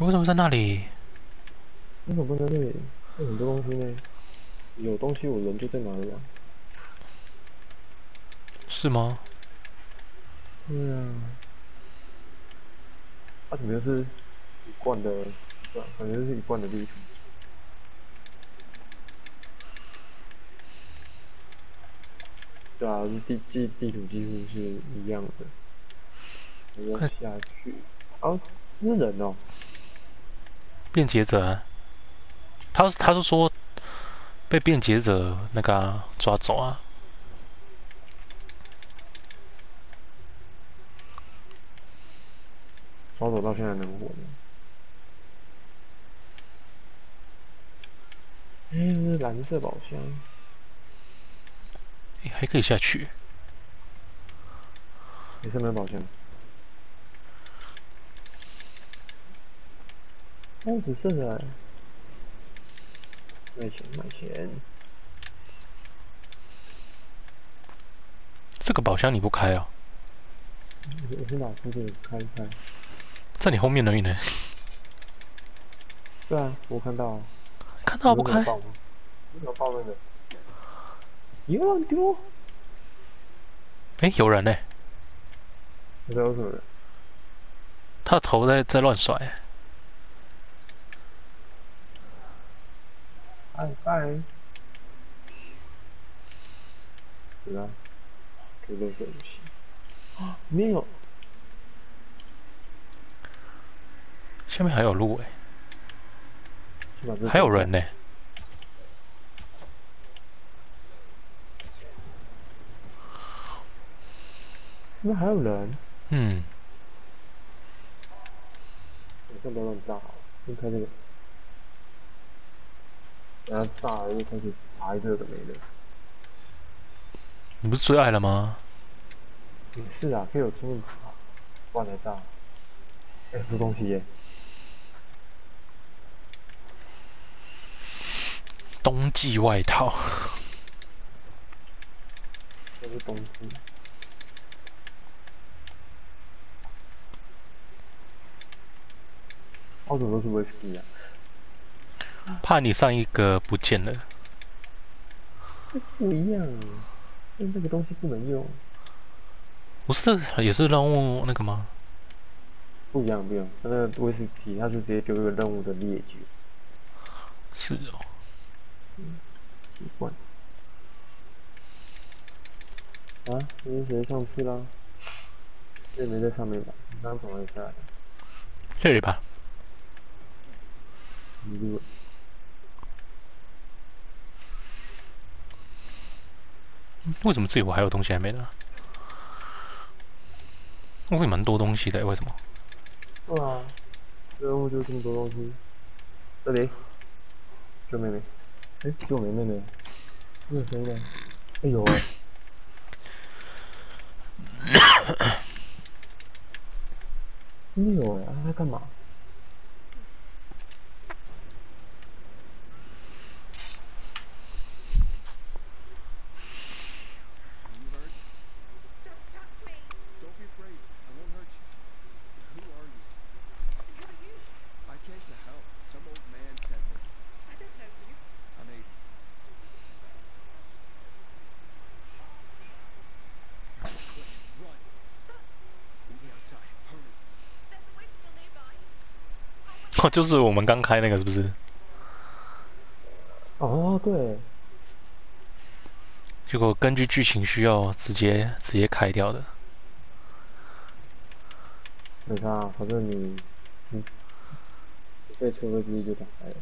你为什么在那里？为什么不在那里？有很多东西呢。有东西，我人就在哪里啊？是吗？对啊。它肯定是一贯的，感觉是一贯的地图。对啊，地地地图几乎是一样的。我要下去。哦，是人哦。变节者。他他是说被变节者那个抓走啊。抓走到现在能活吗？哎，是蓝色宝箱。还可以下去。你是没宝箱？哦，紫色的。卖钱卖钱。这个宝箱你不开啊？我先把这个开一开。在你后面而已呢。对啊，我看到。看到不开？你怎么爆那个？有人丢！哎，有人呢！你在有什么人？他的头在在乱甩。拜拜。对啊，可以认识游戏。啊，没有。下面还有路哎。还有人呢。那还有人？嗯。你先别乱炸，先开这个。然后炸了又开始爬一个的没了。你不是最爱了吗？也是啊，可以有这么爬，万来炸。哎，出东西耶！冬季外套。这是冬季。澳洲都是威士忌啊！怕你上一个不见了。不一样，因为这个东西不能用。不是，也是任务那个吗？不一样，不一样。那个威士忌，它是直接丢一个任务的列举。是哦。嗯，习惯。啊，你直接上去了？这没在上面吧？你刚从哪里下来的？这里吧。为什么自己我还有东西还没拿？我这里蛮多东西的，为什么？对啊，任务就这么多东西。这里，救妹妹。哎，救妹妹妹。有谁呢？哎呦！没有哎，他在干嘛？哦，就是我们刚开那个，是不是？哦，对。结果根据剧情需要，直接直接开掉的。没差，反正你，你，被出个机就打开了。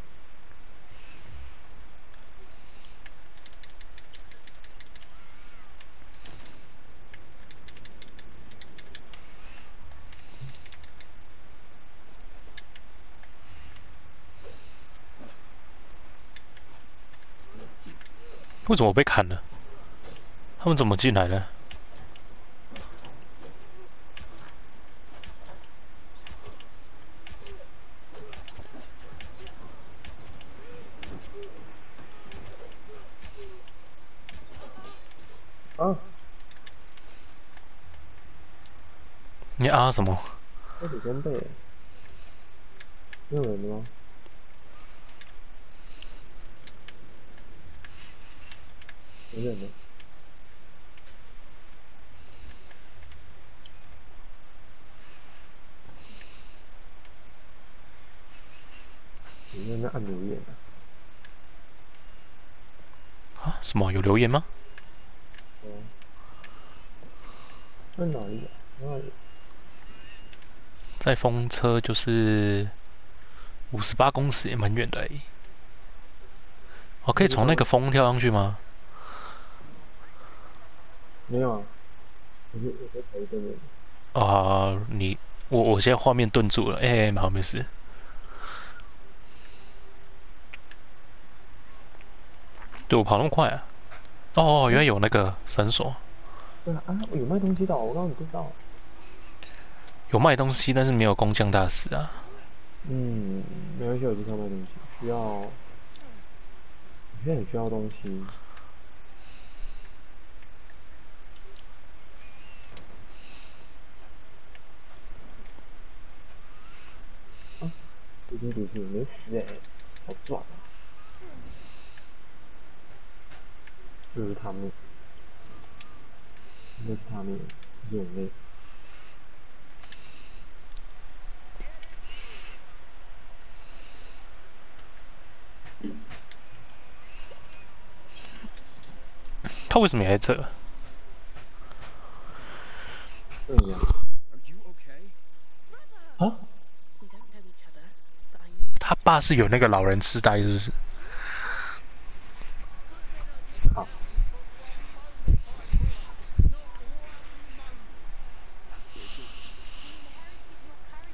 为什么我被砍了？他们怎么进来的？啊！你啊什么？我几件被。没有人吗？没人了。你在那按留言啊？啊？什么？有留言吗？哦。在哪里啊？哪里？在风车就是五十八公尺，也蛮远的诶。我可以从那个风跳上去吗？没有啊，我就我在台这边。啊，你我我现在画面顿住了，哎，好没事。对我跑那么快啊？哦，原来有那个绳索。对啊，啊，有卖东西的，我刚刚不知道。有卖东西，但是没有工匠大师啊。嗯，没关系，我就要卖东西，需要，现在很需要东西。已经结束，没死哎，好爽啊！这是他们，这是他们，有泪。他为什么也在这？对呀。啊？他爸是有那个老人痴呆，是不是？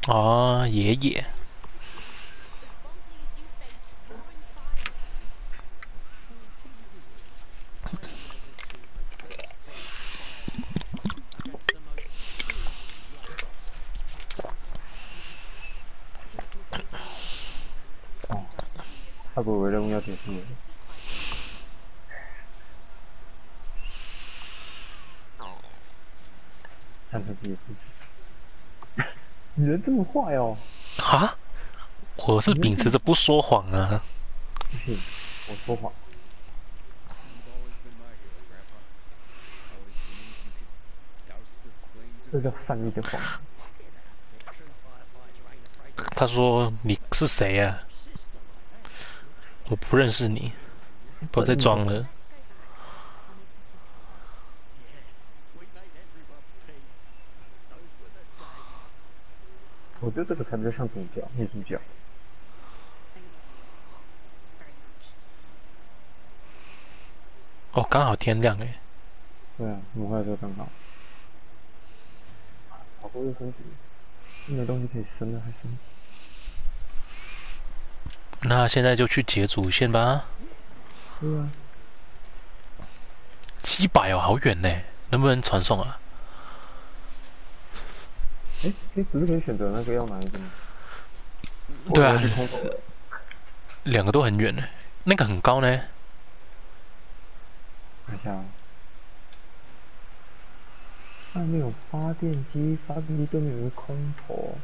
哦，爷爷。他不会任务要结束了。看他自己不是。你人这么坏哦！哈？我是秉持着不说谎啊。不行，我说谎。这叫善意的谎。他说：“你是谁呀？”我不认识你，不要再装了。我觉得这个才能像主角，女主角。哦，刚好天亮哎。对啊，我快就刚好。好多又升级，没东西可以升了，还升级。那现在就去解主线吧。对啊。七百哦，好远呢，能不能传送啊？哎，哎，不是可以选择那个要哪一个吗？对啊。两个都很远呢，那个很高呢。看一下。外面有发电机，发电机对面有空投。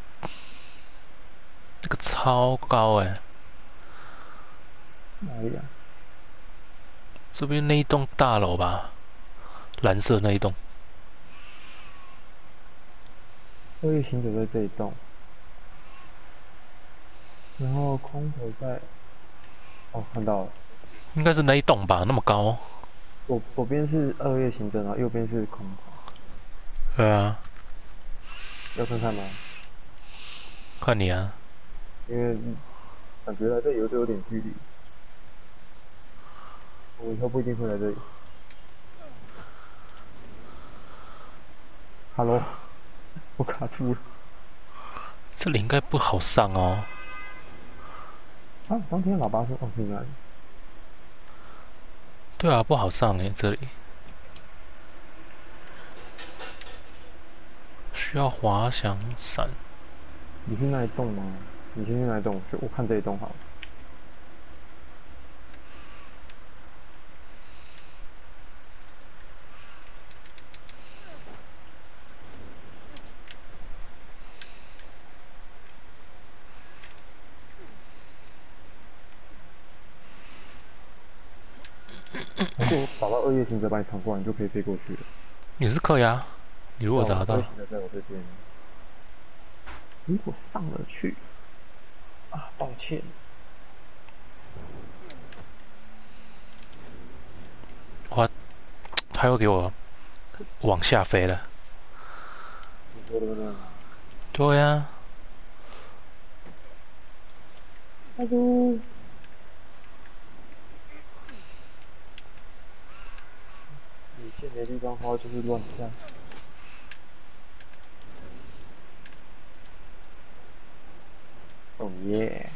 这个超高哎。哪里啊？这边那一栋大楼吧，蓝色那一栋。恶意行走在这一栋，然后空投在……哦，看到了，应该是那一栋吧？那么高。左左边是二月行者，然后右边是空投。对啊。要看看吗？看你啊。因为感觉来这有有点距离。我以后不一定会来这里。Hello，我卡住了。这里应该不好上哦。啊，刚听喇叭说哦，应该。对啊，不好上哎，这里。需要滑翔伞。你去那一栋吗？你先去那一栋，就我看这一栋好了。如果找到二叶行者把你抢过来，你就可以飞过去了。也是可以啊。你如果找到在我这边，如果上了去，啊，抱歉，哇，他又给我往下飞了。对呀、他就你这些地方花就是乱战。哦耶！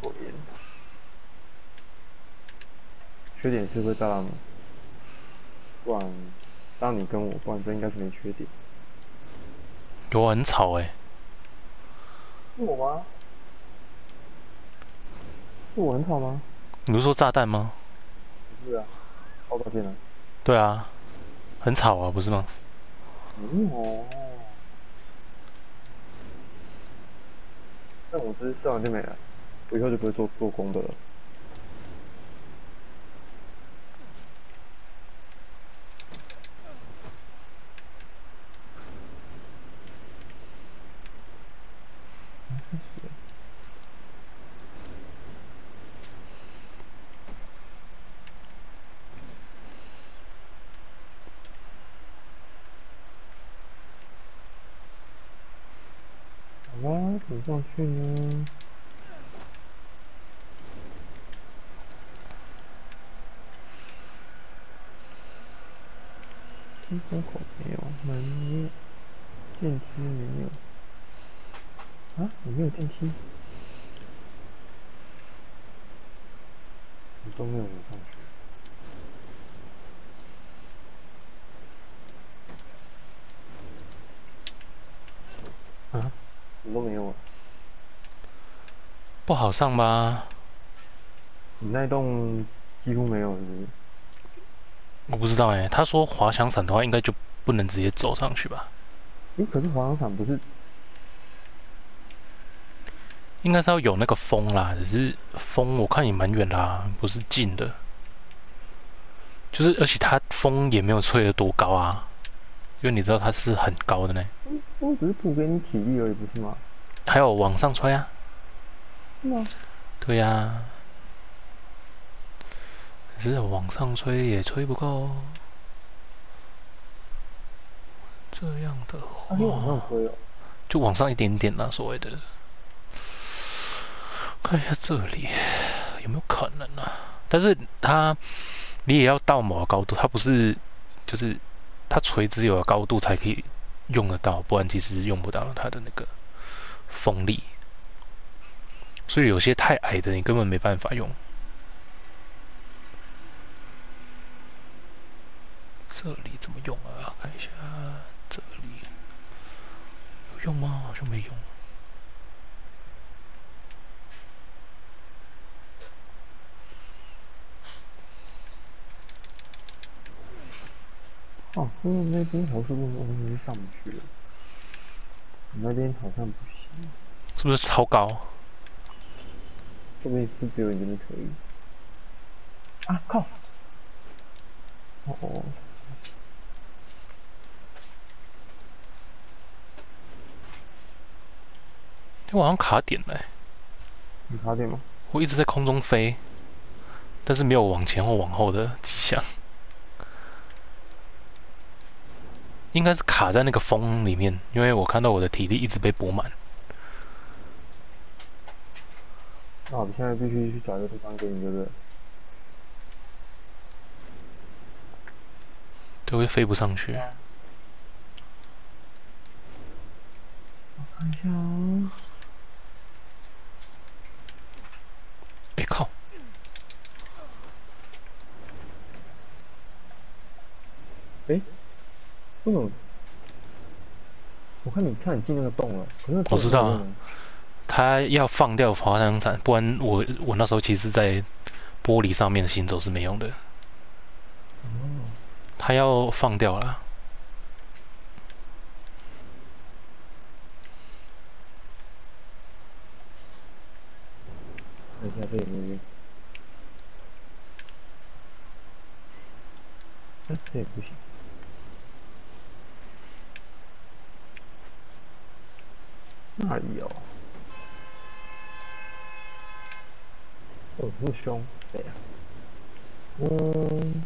果然，缺点是会大浪，不然让你跟我，不然这应该是没缺点。有很吵哎、是我吗？是我很吵吗？你不是说炸弹吗？不是啊，超抱歉了。对啊，很吵啊，不是吗？嗯哦。但我只是射完就没了，我以后就不会做做工的了。好啦，怎么上去呢？出风口没有，门没有，电梯没有。啊，你没有电梯？你都没有人上去。啊？你都没有啊？不好上吧？你那栋几乎没有，是不是？我不知道哎、他说滑翔伞的话，应该就不能直接走上去吧？诶，可是滑翔伞不是应该是要有那个风啦，只是风我看也蛮远啦，不是近的。就是而且它风也没有吹得多高啊，因为你知道它是很高的呢。我只是补给你体力而已，不是吗？还有往上吹啊，对呀、可是往上吹也吹不够。这样的话，上推哦。就往上一点点啦，所谓的。看一下这里有没有可能啊？但是它你也要到某个高度，它不是就是它垂直有个高度才可以用得到，不然其实用不到它的那个风力。所以有些太矮的你根本没办法用。这里怎么用啊？看一下这里有用吗？好像没用。哦，因为那边头是问东西上不去了，你那边好像不行，是不是超高？说不定是只有你这边可以。啊靠！哦哦，我好像卡点了欸、你卡点吗？我一直在空中飞，但是没有往前或往后的迹象，应该是卡在那个风里面，因为我看到我的体力一直被补满。那我们现在必须去找一个地方给你，对不对？就会飞不上去。我看一下哦。哎、靠！诶，为什么？我看你看你进那个洞了，可是我知道啊他要放掉滑翔伞，不然我我那时候其实在玻璃上面行走是没用的。他要放掉了，看一下这有没有用。哎，这也不行。那里哦。哦，这么凶，谁呀、嗯，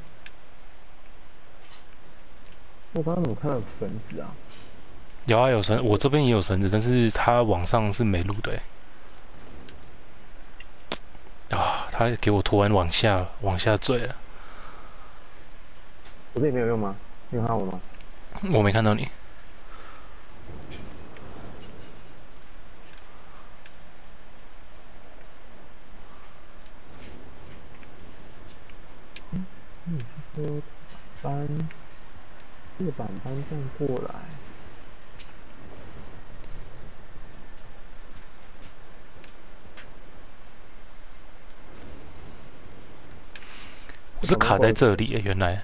我刚刚怎么看到有绳子啊？有啊有绳，我这边也有绳子，但是他往上是没路的欸。啊，他给我突然往下往下坠了，我这里没有用吗？你有看到我吗？我没看到。你是说搬这个板搬这样过来？我是卡在这里耶，原来。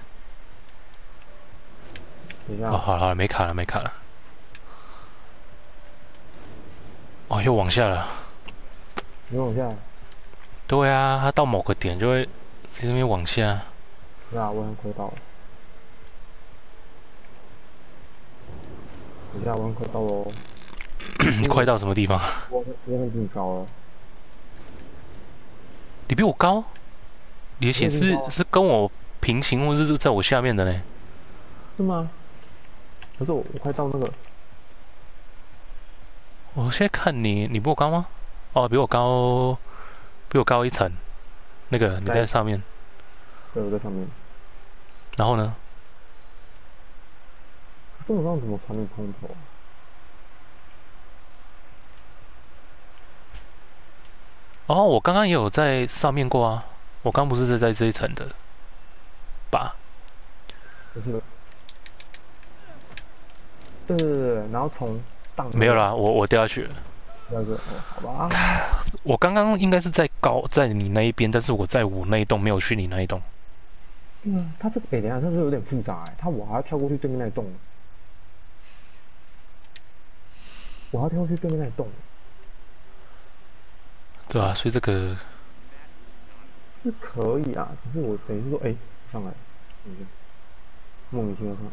哦，好了好了，没卡了没卡了。哦，又往下了。又往下，对啊，它到某个点就会直接往下。那我很快到了。等一下，我很快到喽。快到什么地方？我我很比你高了。你比我高？你的显示是跟我平行，或者是在我下面的嘞？是吗？可是我我快到那个，我现在看你，你比我高吗？哦，比我高，比我高一层。那个你在在上面，对，我在上面。然后呢？这种上怎么传你空投啊？哦，我刚刚也有在上面过啊。我刚不是在在这一层的吧？不是。对对对对，然后从荡没有啦，我我掉下去了。那个，哦，好吧。我刚刚应该是在高在你那一边，但是我在我那一栋，没有去你那一栋。嗯，他这个，哎、等一下，他这个有点复杂哎，他我还要跳过去对面那一栋，我还要跳过去对面那一栋，对啊，所以这个是可以啊，只是我等于是说，哎、上来，嗯，莫名其妙上来，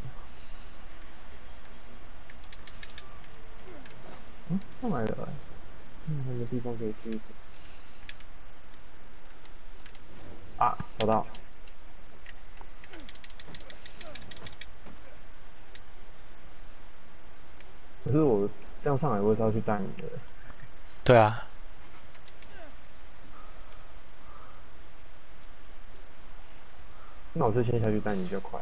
嗯，上来了、哎，嗯，有没有地方可以去？啊，找到，可是我这样上海，我也是要去带你的。对啊，那我就先下去带你比较快。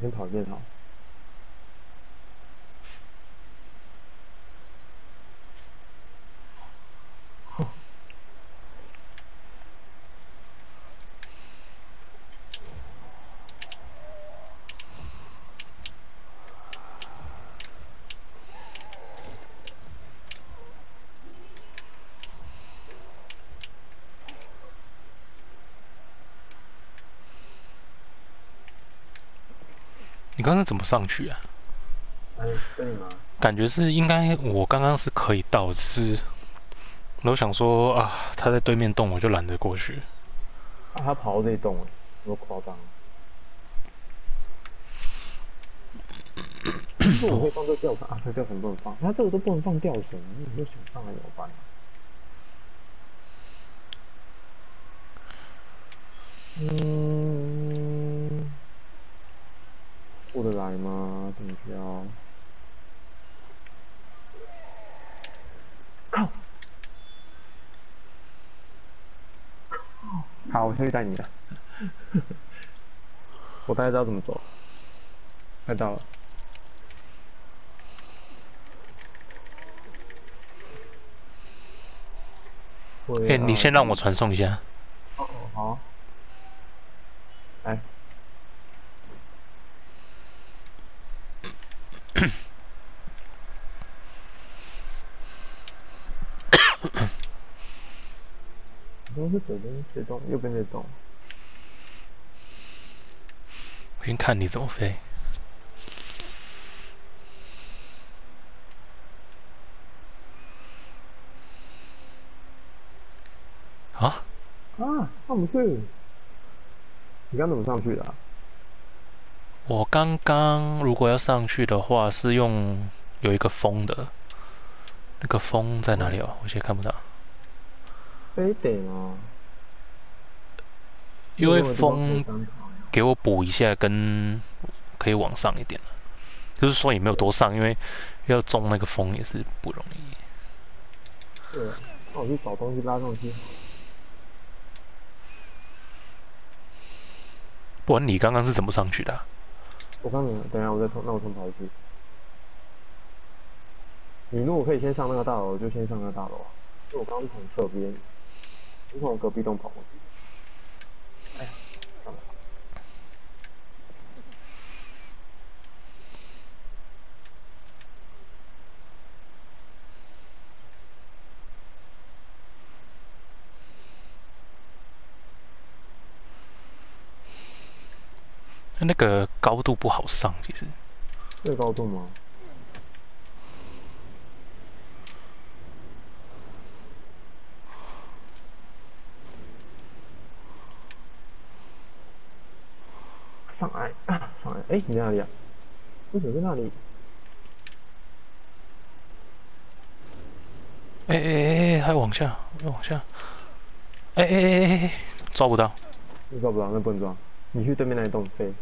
先跑，先跑。刚刚怎么上去啊？感觉是应该我刚刚是可以到，只是我想说啊，他在对面动，我就懒得过去。啊，他跑到这一栋了，多夸张！是我会放这吊绳啊，这吊绳不能放，他这个都不能放吊绳，你就想上来怎么办、啊？嗯，过得来吗？等一下哦。靠！好，我下去带你了。我大概知道怎么走，快到了。哎、你先让我传送一下。哦，好。刚是左边在动，右边在动。我先看你怎么飞。啊？啊，上不去。你刚怎么上去的、我刚刚如果要上去的话，是用有一个风的，那个风在哪里哦？我现在看不到。非得吗？因为风给我补一下，跟可以往上一点就是说也没有多上，因为要中那个风也是不容易。对，那我去找东西拉上去。不管你刚刚是怎么上去的、啊？我刚没等一下我再从那我从跑去。你如果可以先上那个大楼，就先上那个大楼啊。因为我刚刚从侧边，我从隔壁栋跑过去。那个高度不好上，其实。这个高度吗？上来，上来！哎，你在哪里啊？为什么在那里？哎哎哎，还往下，要往下！哎哎哎哎哎，抓不到！你抓不到，那不能抓。你去对面那一栋飞。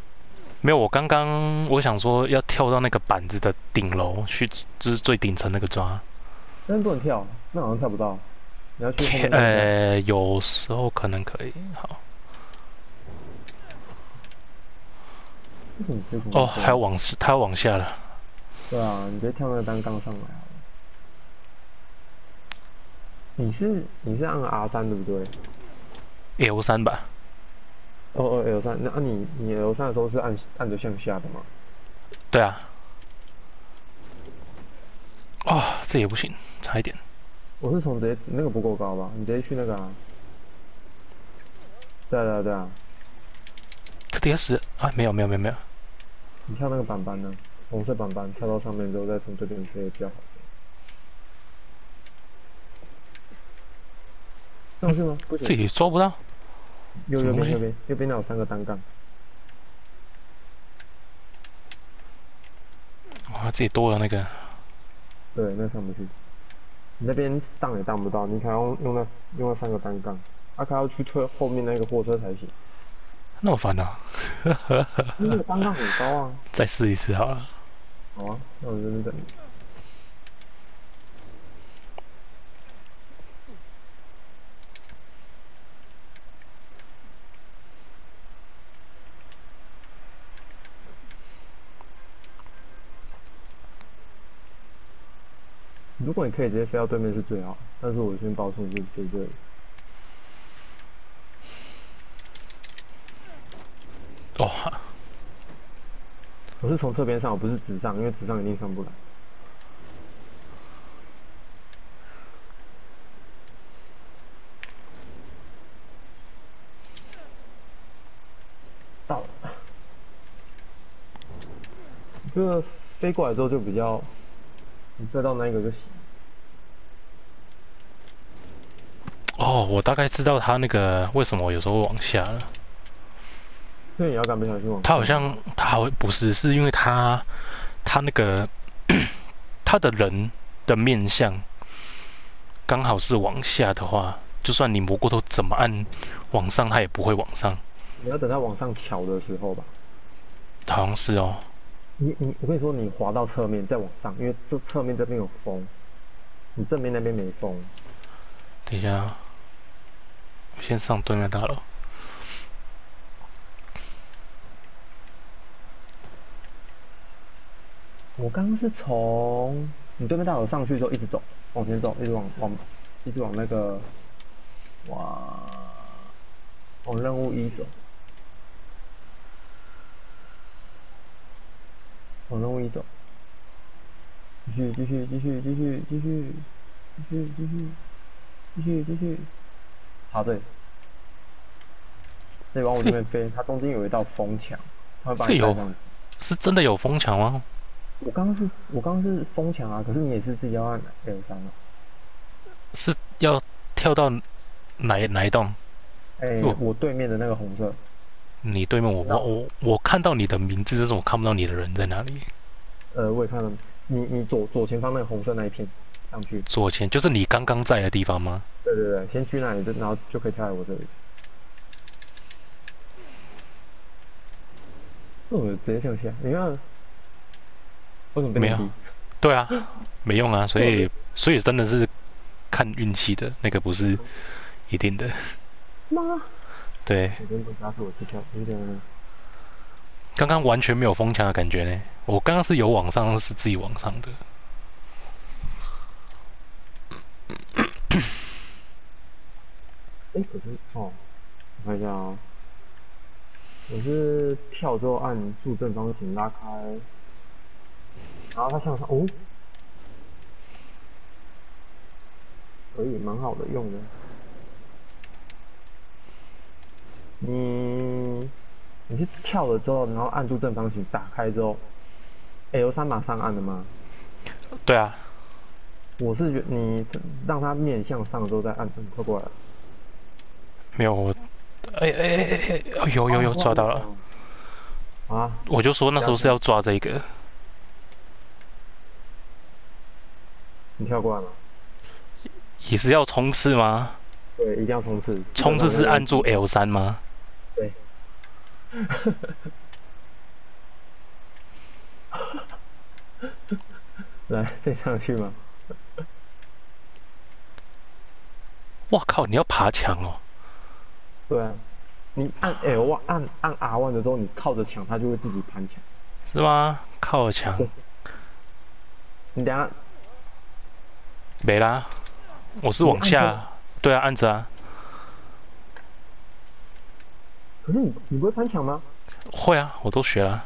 没有，我刚刚我想说要跳到那个板子的顶楼去，就是最顶层那个抓。那不能跳，那好像跳不到。你要去呃，有时候可能可以。好。哦，还要往他要往下了。对啊，你直接跳那个单杠上来。你是你是按 R 三对不对？L 三吧。哦哦，L 三，那啊你你 L 三的时候是按按着向下的吗？对啊。啊，这也不行，差一点。我是从直接那个不够高吧？你直接去那个啊。对啊对啊对啊。特迪斯啊，没有没有没有没有。你跳那个板板呢？红色板板跳到上面之后，再从这边飞比较好。上去吗？不行。自己抓不到。右右边右边右边那有三个单杠。哇，自己多了那个。对，那上不去。你那边荡也荡不到，你还要用那用那三个单杠，阿卡要去推后面那个货车才行。那么烦啊！那个单杠很高啊。再试一次好了。好啊，那我这边等如果你可以直接飞到对面是最好，但是我先保送就飞这里。哦，我是从侧边上，我不是直上，因为直上一定上不来。到了，这个飞过来之后就比较，你飞到那个就行。哦，我大概知道他那个为什么有时候往下了。那你要干不小心往？他好像他好不是，是因为他他那个 他的人的面相刚好是往下的话，就算你蘑菇头怎么按往上，他也不会往上。你要等他往上翘的时候吧。好像是哦。你你我跟你说，你滑到侧面再往上，因为这侧面这边有风，你正面那边没风。等一下，我先上对面大楼。我刚刚是从你对面大楼上去之后一直走，往前走，一直往往，一直往那个，哇，往任务一走，往任务一走，继续继续继续继续继续继续继续继续继续，爬这里，这往我这边飞，它中间有一道风墙，它会把你这有。是真的有风墙吗？我刚刚是，我刚刚是风墙啊，可是你也是自己要按 L 三啊。是要跳到哪一哪一栋？哎、哦我对面的那个红色，你对面我我我我看到你的名字，但是我看不到你的人在哪里。呃，我也看到你，你左左前方那个红色那一片上去。左前就是你刚刚在的地方吗？对对对，先去那里，然后就可以跳来我这里。那我直接跳下，你看，为什么没有？对啊，没用啊，所以所以真的是看运气的，那个不是一定的。妈！对，刚刚完全没有风墙的感觉呢。我刚刚是有往上，是自己往上的。哎、可是哦，我看一下哦，我是跳之后按住正方形拉开，然后它向上哦，可以蛮好的用的。你你是跳了之后，然后按住正方形打开之后，L 三马上按的吗？对啊，我是觉得你让它面向上之后再按，嗯，快过来了。没有我，哎哎哎哎哎，有有有抓到了。啊！我就说那时候是要抓这个，你跳过来吗？也是要冲刺吗？对，一定要冲刺。冲刺是按住 L 三吗？对。来，再上去吗？哇靠！你要爬墙哦。对啊，你按 L 1按按 R one 的时候，你靠着墙，它就会自己攀墙。是吗？靠墙对你等下没啦，我是往下，对啊，按着啊，可是你你不会攀墙吗？会啊，我都学了。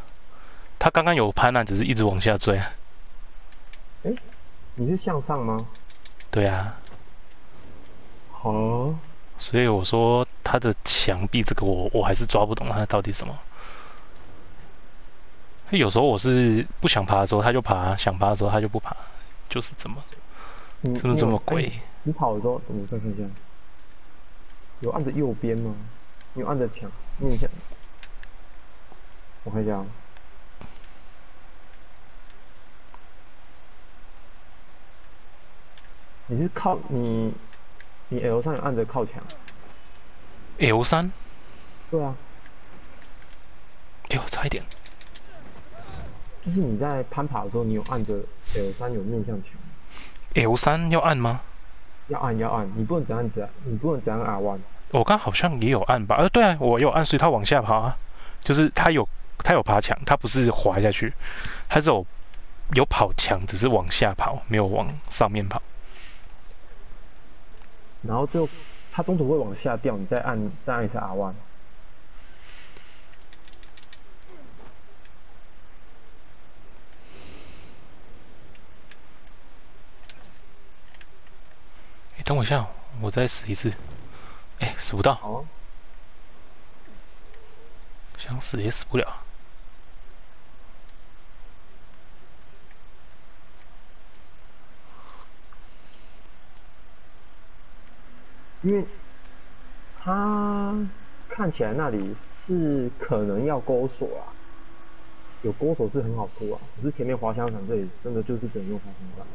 他刚刚有攀啊，只是一直往下坠啊。你是向上吗？对啊，哦，所以我说他的墙壁这个我我还是抓不懂它到底什么。有时候我是不想爬的时候他就爬，想爬的时候他就不爬，就是这么是不是这么？你有鬼？你跑的时候，我再看一下，有按着右边吗？你有按着墙？你一下，我看一下啊。你是靠你，你 L 上有按着靠墙？L 三，对啊，哎呦，差一点。就是你在攀爬的时候，你有按着 L 三有面向墙，L 三要按吗？要按要按，你不能只按只按，你不能只按 R one。我刚好像也有按吧？呃，对啊，我有按，所以它往下爬啊，就是它有它有爬墙，它不是滑下去，它是有有跑墙，只是往下跑，没有往上面跑。然后最后它中途会往下掉，你再按再按一次 R one。哎，等我一下，我再试一次。哎，死不到，想死也死不了。因为他看起来那里是可能要钩锁啊，有钩锁是很好拖啊，可是前面滑翔伞这里真的就是只能用滑翔伞。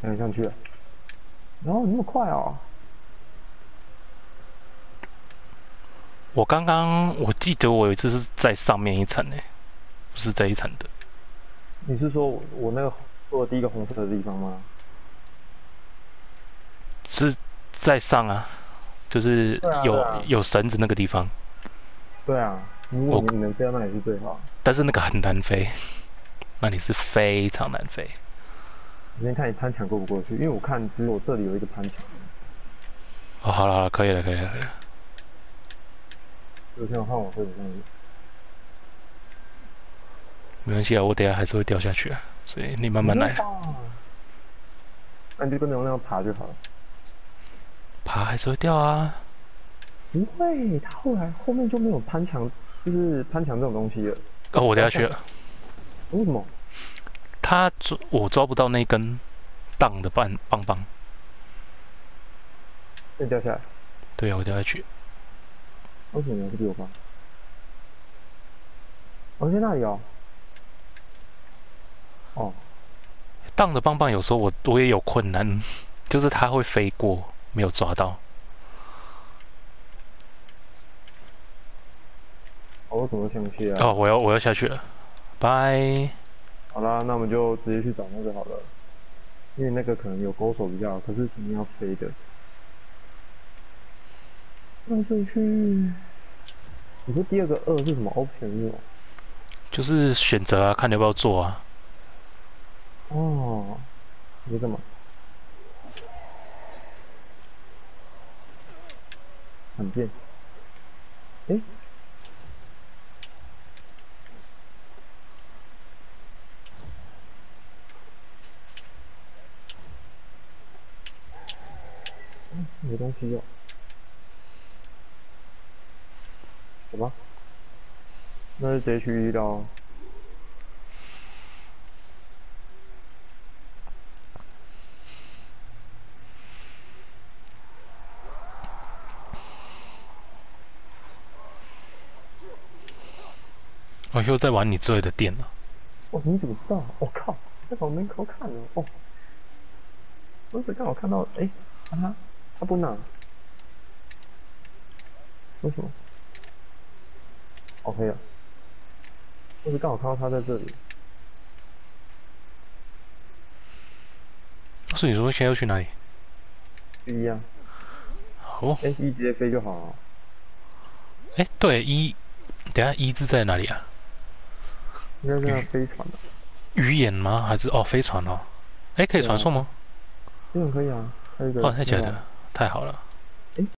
看上去了，然后你那么快哦，我刚刚我记得我有一次是在上面一层呢，不是这一层的。你是说我我那个做的第一个红色的地方吗？是在上啊，就是有、啊啊有绳子那个地方。对啊，如果你能飞到那里是最好。但是那个很难飞，那里是非常难飞。我先看你攀墙过不过去，因为我看只有这里有一个攀墙。哦，好了好了，可以了可以了可以了。有天我换我会不上去。没关系啊，我等下还是会掉下去啊，所以你慢慢来。那你就跟着那样爬就好了。爬还是会掉啊？不会，他后来后面就没有攀墙，就是攀墙这种东西了。哦，我掉下去了。为什么？他抓我抓不到那根荡的棒棒棒。你掉下来？对啊，我掉下去。为什么你不给我放？我在那里哦。哦。荡的棒棒有时候我我也有困难，就是它会飞过，没有抓到。我怎么想起来？哦，我要我要下去了，拜。好啦，那我们就直接去找那个好了，因为那个可能有勾手比较，可是肯定要飞的。那就去。你说第二个二是什么 option 是吗？就是选择啊，看你要不要做啊。哦，你干嘛？很变。哎。没东西要，好吧，那就直接去医疗。我又在玩你最爱的电了。哦，你怎么知道？我靠，在旁边偷看呢。哦，我只刚好看到，哎，啊。他不拿，为什么？OK 啊，我是刚好看到他在这里。是你说现在要去哪里？一啊。好。哎，一直接飞就好了。哎，对，一，等下一字在哪里啊？应该在飞船的。鱼眼吗？还是哦飞船哦？哎，可以传送吗？这种可以啊，可以的。哦，太假的。太好了。